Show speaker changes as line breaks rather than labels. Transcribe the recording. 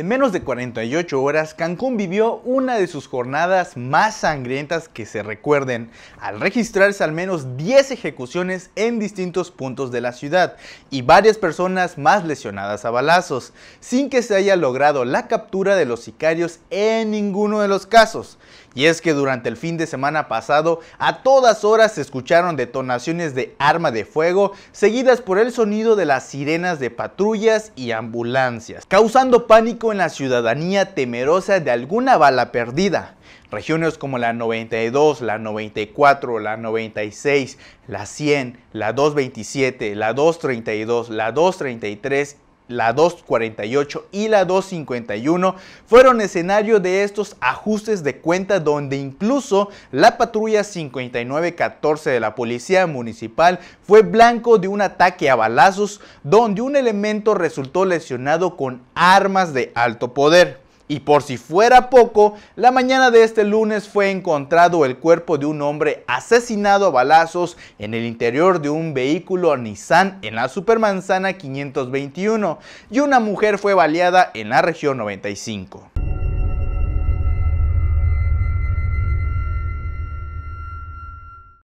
En menos de 48 horas, Cancún vivió una de sus jornadas más sangrientas que se recuerden, al registrarse al menos 10 ejecuciones en distintos puntos de la ciudad y varias personas más lesionadas a balazos, sin que se haya logrado la captura de los sicarios en ninguno de los casos. Y es que durante el fin de semana pasado, a todas horas se escucharon detonaciones de arma de fuego, seguidas por el sonido de las sirenas de patrullas y ambulancias, causando pánico en la ciudadanía temerosa de alguna bala perdida. Regiones como la 92, la 94, la 96, la 100, la 227, la 232, la 233 la 248 y la 251 fueron escenario de estos ajustes de cuenta donde incluso la patrulla 5914 de la Policía Municipal fue blanco de un ataque a balazos donde un elemento resultó lesionado con armas de alto poder. Y por si fuera poco, la mañana de este lunes fue encontrado el cuerpo de un hombre asesinado a balazos en el interior de un vehículo Nissan en la Supermanzana 521 y una mujer fue baleada en la región 95.